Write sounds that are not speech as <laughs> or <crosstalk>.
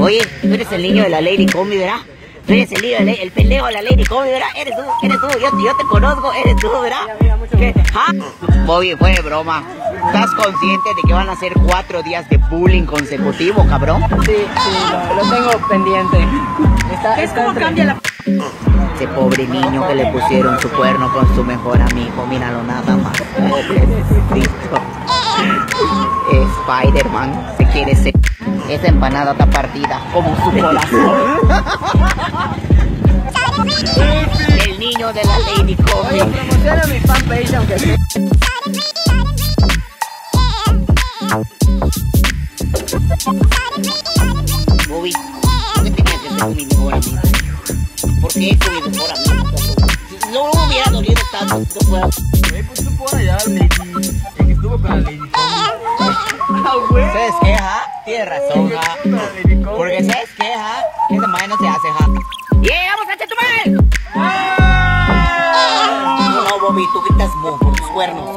Oye, tú eres el niño de la Lady Combi, ¿verdad? Tú eres el niño, de la- el pendejo de la Lady Combi, ¿verdad? Eres tú, eres tú, yo, yo te conozco, eres tú, ¿verdad? ¿Qué? ¿Ah? Bobby, fue de broma. ¿Estás consciente de que van a ser cuatro días de bullying consecutivo, cabrón? Sí, sí, lo, lo tengo pendiente. Está, Es está como entre- cambia la... Ese pobre niño que le pusieron su cuerno con su mejor amigo, míralo nada más. Pobrecito. <laughs> Spider-Man se quiere ser. Esa empanada está partida como su corazón. El niño de la Lady Coffee. promociona mi fanpage aunque sea. Bobby, yo tenía que ser mi mejor amigo. ¿Por qué es mi mejor amigo? Si no me hubiera dolido tanto, yo fuera. pues tú por allá, Lady. El que estuvo con la Lady Ah, güey. ¿Sabes qué, ja? Tienes razón, ja. Porque ¿sabes qué, ja? Esa madre no se hace, ja. ¡Yeah, vamos a hacer tu madre! No, no, Bobby, tú gritas mu por tus cuernos.